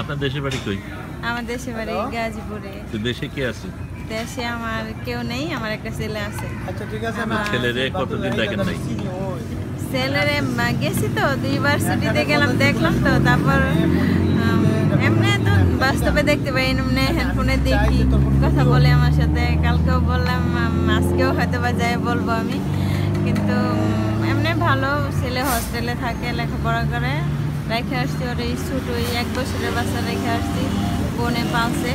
আপনার দেশের বাড়ি কই? আমার দেশে বাড়ি গাজীপুরে। তো দেশে কে আছে? দেশে আমার কেউ নেই আমার একটা ছেলে আছে। আচ্ছা ঠিক আছে আমার ছেলেরে কতদিন দেখেন নাই? ছেলেরে গেছি তো দুইবার ছুটিতে গেলাম দেখলাম তো তারপর এমনি তো বাস্তবে দেখতে পাই এমনি হেডফোনে দেখি কথা বলে আমার সাথে কালকেও বললাম আজকেও হয়তো বা যাই বলব আমি। কিন্তু এমনি ভালো ছেলে হস্টেলে থাকে লেখাপড়া করে। রেখে আসছি ওর এই ছোটো ওই এক বছরের বাচ্চা রেখে আসছি। বনে পালছে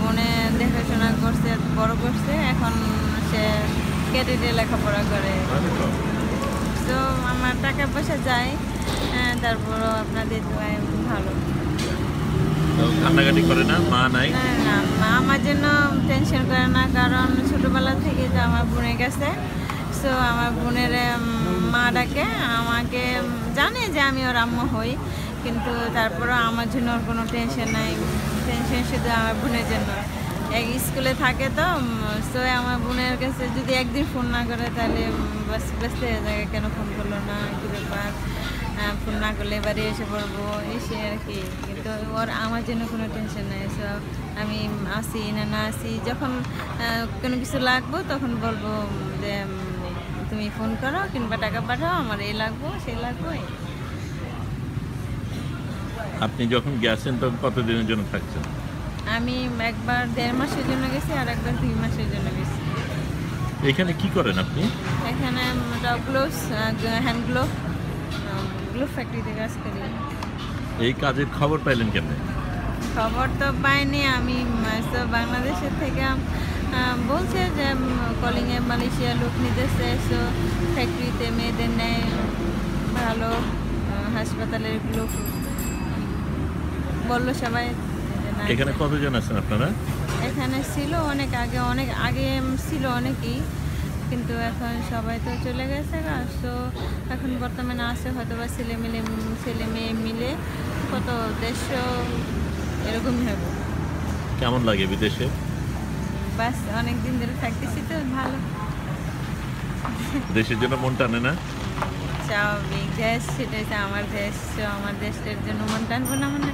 বনে দেখাশোনা করছে বড় করছে এখন সে ক্যাডেটে লেখাপড়া করে। তো আমার টাকা পয়সা যায় হ্যাঁ, তারপরও আপনাদের দোয়ায় ভালো। তো কান্নাকাটি করে না? মা নাই? না না মা আমার জন্য টেনশন করে না কারণ ছোটবেলা থেকে তো আমার বোনের কাছে সো আমার বোনের মা ডাকে, আমাকে জানে যে আমি ওর আম্মু হই, কিন্তু তারপরও আমার জন্য ওর কোনো টেনশন নাই। টেনশন শুধু আমার বোনের জন্য। এক স্কুলে থাকে তো সো আমার বোনের কাছে যদি একদিন ফোন না করে, তাহলে বাস ব্যস্ত হয়ে যায়, কেন ফোন করল না? কী ব্যাপার? ফোন না করলে এবারে এসে পড়ব? এসে আর কি। কিন্তু ওর, আমার জন্য কোনো টেনশন নেই। সো আমি আসি না না আসি যখন কোনো কিছু লাগবো, তখন বলব যে তুমি ফোন করো কিংবা টাকা পাঠাও আমার এই লাগবো সেই লাগবো আপনি যখন গেছেন তখন কতদিনের জন্য থাকছেন? আমি একবার দেড় মাসের জন্য গেছি আর একবার দুই মাসের জন্য গেছি। এখানে কি করেন আপনি? এখানে গ্লোভস হ্যান্ড গ্লোভ গ্লোভ ফ্যাক্টরিতে কাজ করি। এই কাজের খবর পাইলেন কেমনে? খবর তো পাইনি আমি বাংলাদেশের থেকে বলছে যে কলিংয়ে মালয়েশিয়া লোক নিতেছে সো ফ্যাক্টরিতে মেয়েদের নেয় ভালো হাসপাতালের লোক। বলল সবাই এখানে কতজন আছেন আপনারা? এখানে ছিল অনেক আগে অনেক আগে ছিল অনেকেই কিন্তু এখন সবাই তো চলে গেছে সো এখন বর্তমানে আছে হয়তো বা ছেলে মিলে ছেলে মেয়ে মিলে কত দেড়শো এরকমই হবে। কেমন লাগে বিদেশে? বাস অনেক দিন ধরে থাকতেছি তো ভালো। দেশের জন্য মন টানে না? স্বাভাবিক দেশ সেটা হচ্ছে আমার দেশ আমার দেশের জন্য মন টানবো না মানে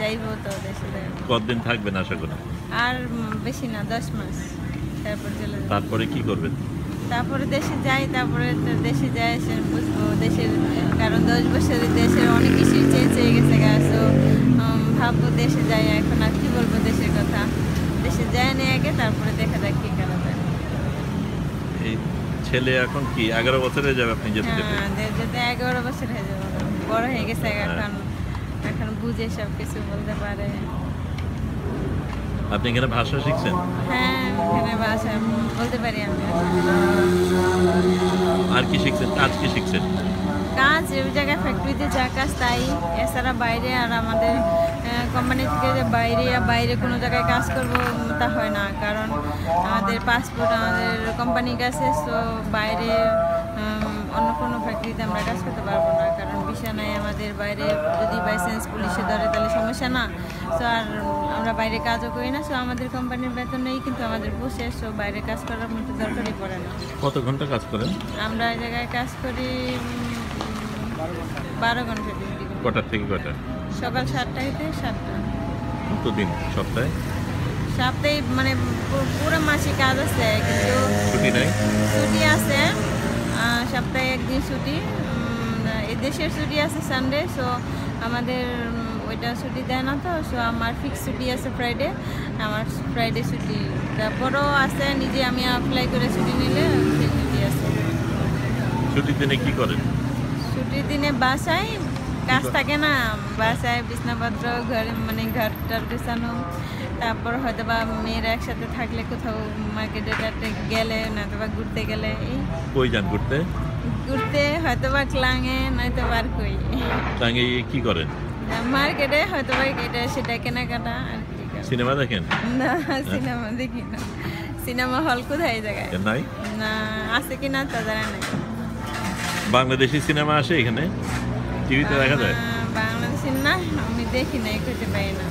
যাইবো তো দেশে কতদিন থাকবেন আশা করি? আর বেশি না দশ মাস। তারপর চলে তারপরে কি করবেন? তারপরে দেশে যাই তারপরে দেশে যাই এসে বুঝব দেশের কারণ দশ বছরে দেশের অনেক কিছুই চেঞ্জ হয়ে গেছে গা সো ভাববো দেশে যাই এখন আর কি বলব দেশের কথা দেশে যায় না আগে তারপরে দেখা যাক কি করা যায়। এই ছেলে এখন কি? এগারো বছরে যাবে আপনি যেতে যেতে? হ্যাঁ এগারো বছর হয়ে যাবে। বড় হয়ে গেছে হ্যাঁ। এখন। এখন বুঝে সব কিছু বলতে পারে। আপনি এখানে ভাষা শিখছেন? হ্যাঁ এখানে ভাষা বলতে পারি আমি। আর কি শিখছেন? কাজ কি শিখছেন? কাজ ওই জায়গায় ফ্যাক্টরিতে যা কাজ তাই। এছাড়া বাইরে আর আমাদের কোম্পানি থেকে যে বাইরে বাইরে কোনো জায়গায় কাজ করব তা হয় না। কারণ আমাদের পাসপোর্ট আমাদের কোম্পানির কাছে তো বাইরে অন্য কোনো ফ্যাক্টরিতে আমরা কাজ করতে পারব না। কারণ বিষয় নাই আমাদের বাইরে যদি বাই চান্স পুলিশে ধরে তাহলে সমস্যা না। সো আর আমরা বাইরে কাজও করি না সো আমাদের কোম্পানির বেতন নেই কিন্তু আমাদের বসে সো বাইরে কাজ করার মতো দরকারই পড়ে না। কত ঘণ্টা কাজ করেন? আমরা এই জায়গায় কাজ করি বারো ঘণ্টা। করি। কটার থেকে কটা? সকাল সাতটা থেকে সাতটা। কতদিন? সপ্তাহে? সপ্তাহে মানে পুরো মাসে কাজ আছে কিন্তু ছুটি নাই? ছুটি আছে সপ্তাহে একদিন ছুটি। এই দেশের ছুটি আছে সানডে সো আমাদের ওইটা ছুটি দেয় না তো সো আমার ফিক্স ছুটি আছে ফ্রাইডে আমার ফ্রাইডে ছুটি। তারপরও আছে নিজে আমি অ্যাপ্লাই করে ছুটি নিলে ছুটি আছে। ছুটির দিনে কি করেন? ছুটির দিনে বাসায় কাজ থাকে না বাসায় বিছনাপত্র ঘরে মানে ঘরটার গোছানো। তারপর হয়তো বা মেয়েরা একসাথে থাকলে কোথাও মার্কেটে টাটে গেলে নয়তো বা ঘুরতে গেলে কই যান ঘুরতে? ঘুরতে হয়তো বা ক্লাঙে নয়তো বা আর কই। সঙ্গে কি করেন? মার্কেটে হয়তো বা এটা সেটা কেনাকাটা আর কি সিনেমা দেখেন? না সিনেমা দেখি না। সিনেমা হল কোথায় জায়গায়? নাই? না আছে কি না তা জানা নাই। বাংলাদেশি সিনেমা আসে এখানে? টিভিতে দেখা যায়? বাংলাদেশের না আমি দেখি না করতে পারি না।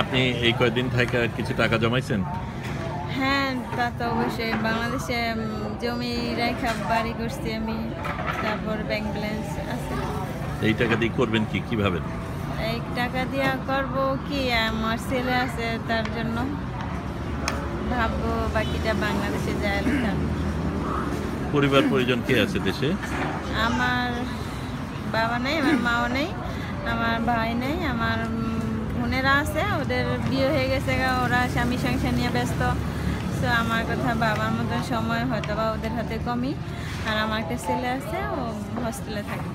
আপনি এই কয়দিন থেকে কিছু টাকা জমাইছেন? হ্যাঁ তা তো অবশ্যই। বাংলাদেশে জমি রেখা বাড়ি করছি আমি তারপর ব্যাংক ব্যালেন্স আছে। এই টাকা দিয়ে করবেন কি কীভাবে টাকা দিয়া করব কি আমার ছেলে আছে তার জন্য। ভাববো বাকিটা বাংলাদেশে যায় পরিবার, পরিজন কে আছে দেশে? আমার বাবা নেই, আমার মাও নেই, আমার ভাই নেই, আমার বোনেরা আছে, ওদের বিয়ে হয়ে গেছে ওরা স্বামী সংসার নিয়ে ব্যস্ত। তো আমার কথা বাবার মতো সময় হয়তো বা ওদের হাতে কমই। আর আমার একটা ছেলে আছে, ও হস্টেলে থাকে।